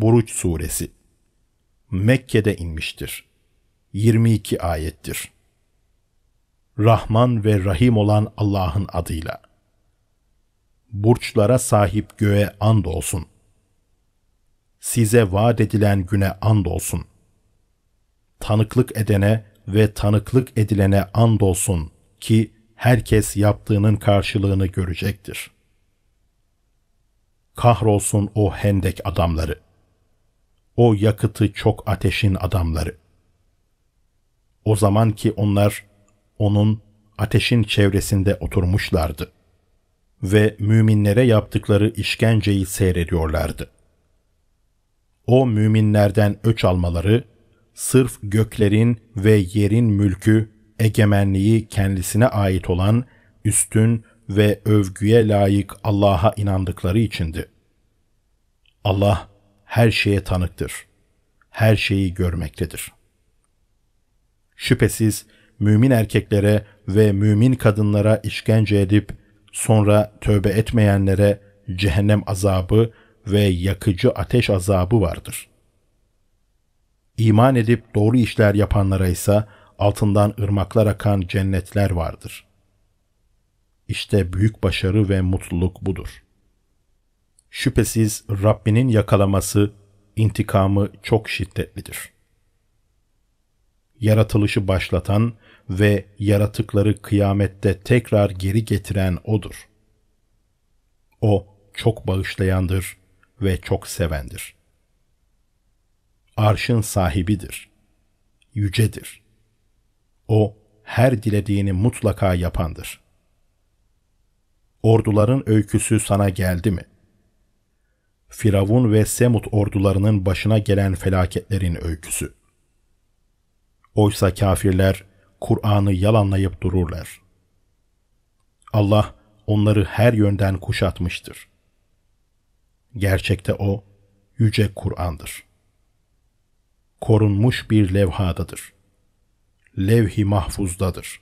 Buruç Suresi Mekke'de inmiştir. 22 ayettir. Rahman ve Rahim olan Allah'ın adıyla. Burçlara sahip göğe and olsun. Size vaat edilen güne and olsun. Tanıklık edene ve tanıklık edilene and olsun ki herkes yaptığının karşılığını görecektir. Kahrolsun o hendek adamları. O yakıtı çok ateşin adamları. O zaman ki onlar onun ateşin çevresinde oturmuşlardı ve müminlere yaptıkları işkenceyi seyrediyorlardı. O müminlerden öç almaları, sırf göklerin ve yerin mülkü, egemenliği kendisine ait olan üstün ve övgüye layık Allah'a inandıkları içindi. Allah her şeye tanıktır. Her şeyi görmektedir. Şüphesiz mümin erkeklere ve mümin kadınlara işkence edip sonra tövbe etmeyenlere cehennem azabı ve yakıcı ateş azabı vardır. İman edip doğru işler yapanlara ise altından ırmaklar akan cennetler vardır. İşte büyük başarı ve mutluluk budur. Şüphesiz Rabbinin yakalaması, intikamı çok şiddetlidir. Yaratılışı başlatan ve yaratıkları kıyamette tekrar geri getiren O'dur. O çok bağışlayandır ve çok sevendir. Arşın sahibidir. Yücedir. O her dilediğini mutlaka yapandır. Orduların öyküsü sana geldi mi? Firavun ve Semut ordularının başına gelen felaketlerin öyküsü. Oysa kafirler Kur'an'ı yalanlayıp dururlar. Allah onları her yönden kuşatmıştır. Gerçekte o yüce Kur'an'dır. Korunmuş bir levhadadır. Levh-i mahfuzdadır.